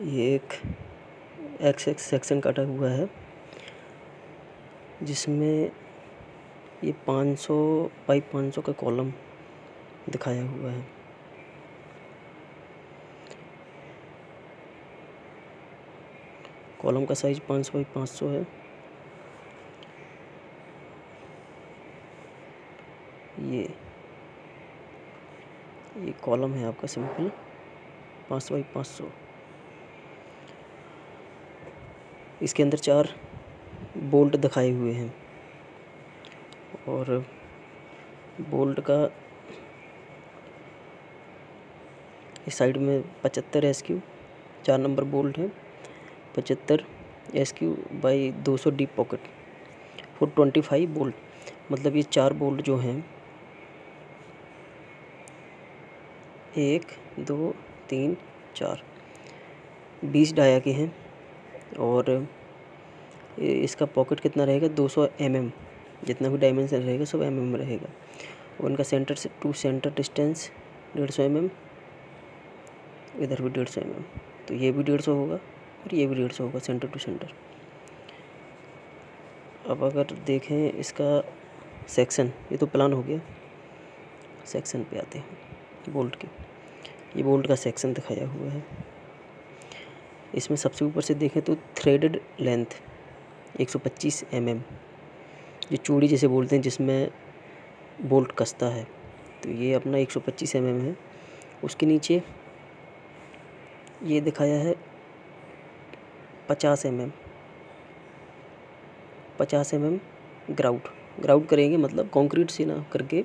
ये एक x x section काटा हुआ है, जिसमें ये 500 बाई 500 का कॉलम दिखाया हुआ है। कॉलम का साइज़ 500 बाई 500 है। ये ये कॉलम है आपका सिंपल पाँच सौ बाई पाँच सौ। इसके अंदर चार बोल्ट दिखाए हुए हैं। और बोल्ट का इस साइड में पचहत्तर एस क्यू चार नंबर बोल्ट है। पचहत्तर एस क्यू बाई दो सौ deep pocket four twenty five bolt मतलब ये चार बोल्ट जो हैं, एक, दो, तीन, चार, बीस डाया के हैं। और इसका पॉकेट कितना रहेगा? दो सौ एम एम। जितना भी डायमेंशन रहेगा, सब एम एम रहेगा। और इनका सेंटर से टू सेंटर डिस्टेंस डेढ़ सौ एम इधर भी डेढ़ सौ एम तो ये भी डेढ़ सौ होगा और ये भी डेढ़ सौ होगा सेंटर टू सेंटर अब अगर देखें इसका सेक्शन ये तो प्लान हो गया। सेक्शन पे आते हैं बोल्ट के। ये बोल्ट का सेक्शन दिखाया हुआ है। इसमें सबसे ऊपर से देखें तो थ्रेडेड लेंथ 125 एम mm जो चूड़ी जैसे बोलते हैं, जिसमें बोल्ट कसता है। तो ये अपना 125 एम mm है। उसके नीचे ये दिखाया है 50 एम एम पचास एम एम ग्राउट ग्राउट करेंगे मतलब कंक्रीट से ना करके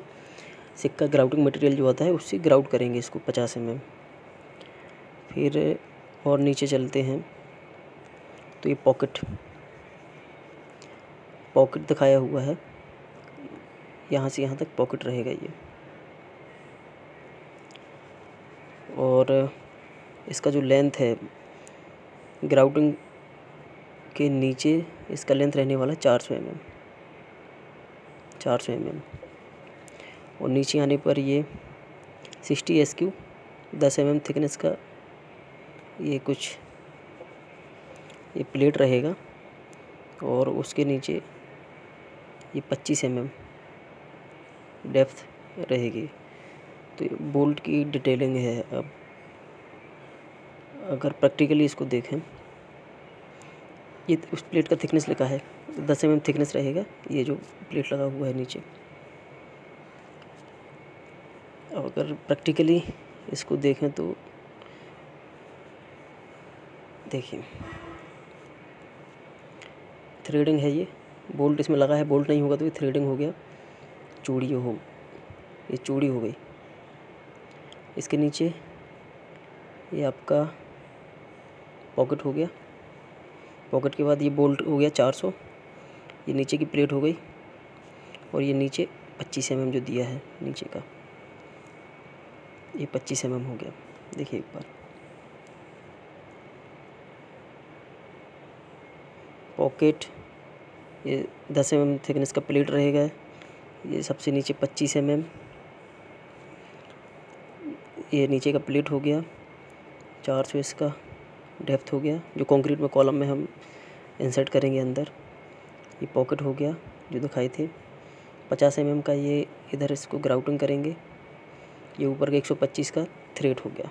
सिक्का ग्राउटिंग मटेरियल जो आता है, उससे ग्राउट करेंगे इसको पचास एम फिर और नीचे चलते हैं। तो ये पॉकेट पॉकेट दिखाया हुआ है। यहाँ से यहाँ तक पॉकेट रहेगा ये। और इसका जो लेंथ है, ग्राउटिंग के नीचे इसका लेंथ रहने वाला चार सौ एम एम। चार सौ एम एम। और नीचे आने पर ये सिक्सटी एस क्यू दस एम एम थिकनेस का ये कुछ, ये प्लेट रहेगा और उसके नीचे ये पच्चीस एम एम डेप्थ रहेगी। तो बोल्ट की डिटेलिंग है अब। अगर प्रैक्टिकली इसको देखें, ये उस प्लेट का थिकनेस लिखा है, दस एम एम थिकनेस रहेगा, ये जो प्लेट लगा हुआ है नीचे। अब अगर प्रैक्टिकली इसको देखें तो देखिए। थ्रेडिंग है ये। बोल्ट इसमें लगा है बोल्ट नहीं होगा तो ये थ्रेडिंग हो गया। चूड़ी हो, ये चूड़ी हो गई। इसके नीचे ये आपका पॉकेट हो गया। पॉकेट के बाद ये बोल्ट हो गया चार सौ। ये नीचे की प्लेट हो गई। और ये नीचे पच्चीस एम जो दिया है, नीचे का, ये पच्चीस एम हो गया। देखिए एक बार। पॉकेट, ये दस एम एम थिकनेस का प्लेट रहेगा। ये सबसे नीचे पच्चीस एम ये नीचे का प्लेट हो गया। चार सौ इसका डेप्थ हो गया, जो कंक्रीट में कॉलम में हम इंसर्ट करेंगे अंदर। ये पॉकेट हो गया, जो दिखाए थे। पचास एम का ये इधर इसको ग्राउटिंग करेंगे। ये ऊपर का 125 का थ्रेड हो गया।